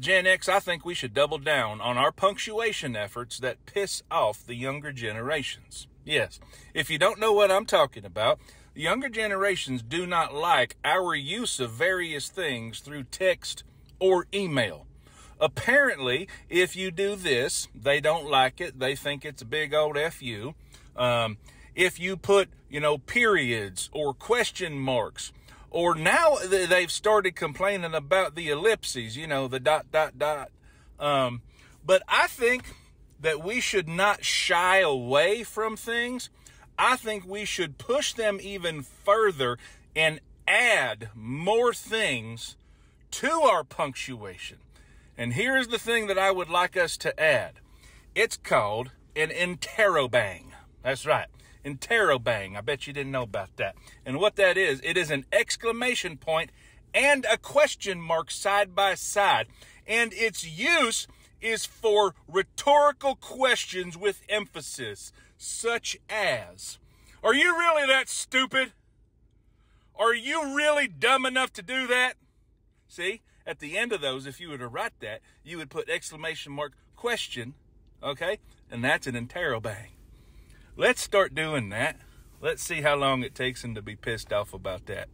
Gen X, I think we should double down on our punctuation efforts that piss off the younger generations. Yes, if you don't know what I'm talking about, the younger generations do not like our use of various things through text or email. Apparently, if you do this, they don't like it. They think it's a big old FU. Um, if you put, you know, periods or question marks or now they've started complaining about the ellipses, you know, the dot, dot, dot. Um, but I think that we should not shy away from things. I think we should push them even further and add more things to our punctuation. And here's the thing that I would like us to add. It's called an interrobang. That's right interrobang. I bet you didn't know about that. And what that is, it is an exclamation point and a question mark side by side. And its use is for rhetorical questions with emphasis, such as, Are you really that stupid? Are you really dumb enough to do that? See, at the end of those, if you were to write that, you would put exclamation mark question, okay? And that's an interrobang. Let's start doing that. Let's see how long it takes them to be pissed off about that.